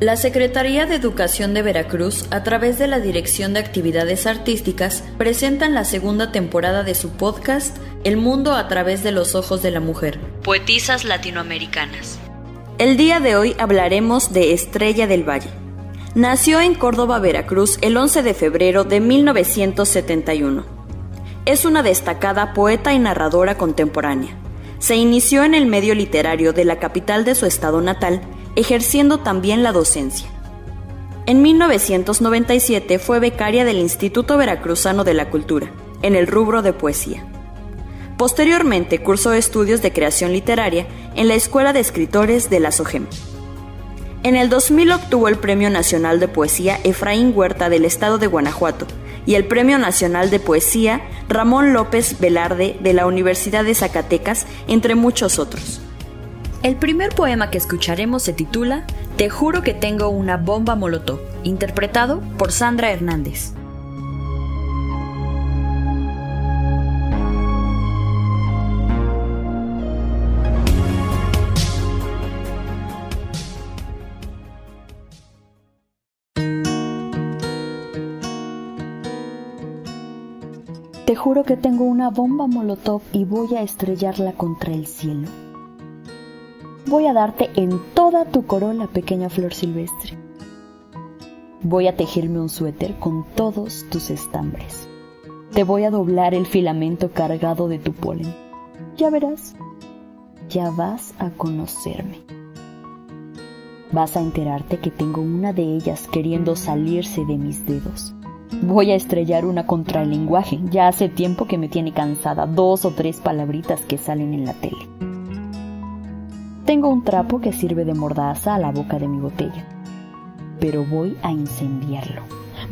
La Secretaría de Educación de Veracruz, a través de la Dirección de Actividades Artísticas, presentan la segunda temporada de su podcast El mundo a través de los ojos de la mujer, Poetisas Latinoamericanas. El día de hoy hablaremos de Estrella del Valle. Nació en Córdoba, Veracruz, el 11 de febrero de 1971. Es una destacada poeta y narradora contemporánea. Se inició en el medio literario de la capital de su estado natal ejerciendo también la docencia. En 1997 fue becaria del Instituto Veracruzano de la Cultura, en el rubro de poesía. Posteriormente cursó estudios de creación literaria en la Escuela de Escritores de la SOGEM. En el 2000 obtuvo el Premio Nacional de Poesía Efraín Huerta del Estado de Guanajuato y el Premio Nacional de Poesía Ramón López Velarde de la Universidad de Zacatecas, entre muchos otros. El primer poema que escucharemos se titula Te juro que tengo una bomba molotov, interpretado por Sandra Hernández. Te juro que tengo una bomba molotov y voy a estrellarla contra el cielo voy a darte en toda tu corola, pequeña flor silvestre. Voy a tejerme un suéter con todos tus estambres. Te voy a doblar el filamento cargado de tu polen. Ya verás, ya vas a conocerme. Vas a enterarte que tengo una de ellas queriendo salirse de mis dedos. Voy a estrellar una contra el lenguaje. Ya hace tiempo que me tiene cansada dos o tres palabritas que salen en la tele. Tengo un trapo que sirve de mordaza a la boca de mi botella, pero voy a incendiarlo.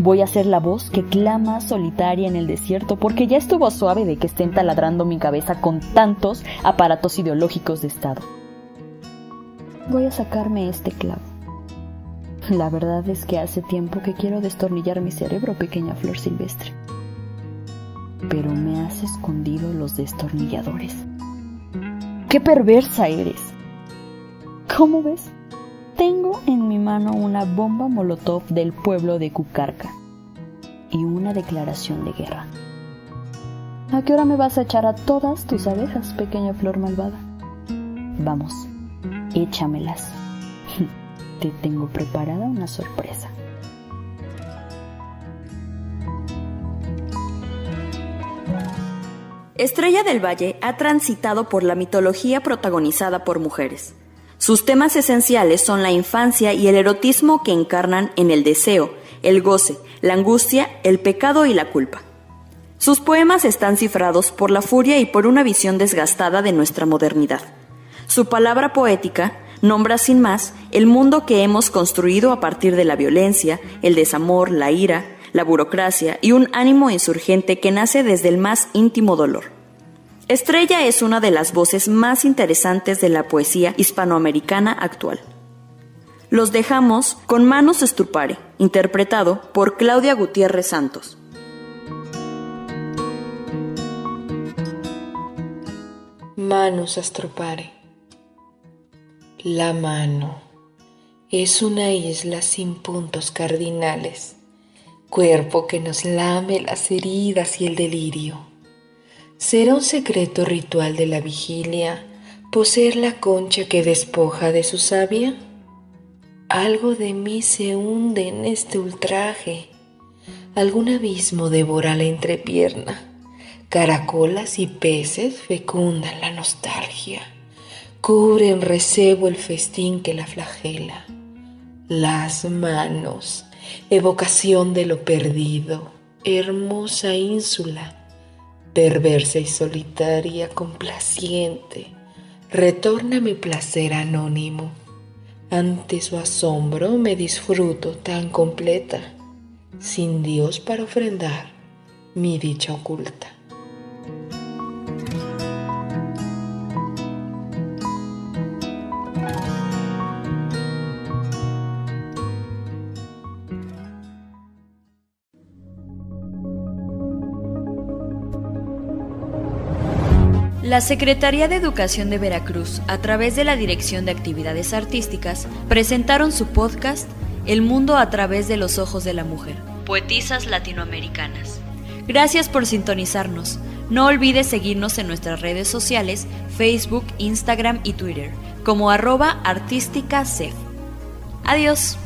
Voy a ser la voz que clama solitaria en el desierto porque ya estuvo suave de que estén taladrando mi cabeza con tantos aparatos ideológicos de Estado. Voy a sacarme este clavo. La verdad es que hace tiempo que quiero destornillar mi cerebro, pequeña flor silvestre. Pero me has escondido los destornilladores. ¡Qué perversa eres! ¿Cómo ves? Tengo en mi mano una bomba molotov del pueblo de Cucarca y una declaración de guerra. ¿A qué hora me vas a echar a todas tus abejas, pequeña flor malvada? Vamos, échamelas. Te tengo preparada una sorpresa. Estrella del Valle ha transitado por la mitología protagonizada por mujeres sus temas esenciales son la infancia y el erotismo que encarnan en el deseo, el goce, la angustia, el pecado y la culpa. Sus poemas están cifrados por la furia y por una visión desgastada de nuestra modernidad. Su palabra poética nombra sin más el mundo que hemos construido a partir de la violencia, el desamor, la ira, la burocracia y un ánimo insurgente que nace desde el más íntimo dolor. Estrella es una de las voces más interesantes de la poesía hispanoamericana actual. Los dejamos con Manos Estrupare, interpretado por Claudia Gutiérrez Santos. Manos Estrupare. La mano es una isla sin puntos cardinales, cuerpo que nos lame las heridas y el delirio ¿Será un secreto ritual de la vigilia poseer la concha que despoja de su savia? Algo de mí se hunde en este ultraje, algún abismo devora la entrepierna, caracolas y peces fecundan la nostalgia, cubren recebo el festín que la flagela. Las manos, evocación de lo perdido, hermosa ínsula, perversa y solitaria, complaciente, retorna mi placer anónimo. Ante su asombro me disfruto tan completa, sin Dios para ofrendar mi dicha oculta. La Secretaría de Educación de Veracruz, a través de la Dirección de Actividades Artísticas, presentaron su podcast El mundo a través de los ojos de la mujer. Poetisas latinoamericanas. Gracias por sintonizarnos. No olvides seguirnos en nuestras redes sociales, Facebook, Instagram y Twitter, como arroba Adiós.